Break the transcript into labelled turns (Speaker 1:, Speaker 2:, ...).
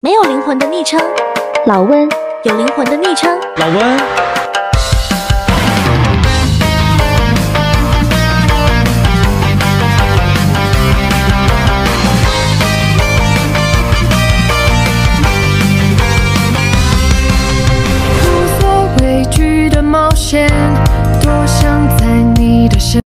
Speaker 1: 没有灵魂的昵称。
Speaker 2: 老温
Speaker 1: 有灵魂的昵称。
Speaker 3: 老温。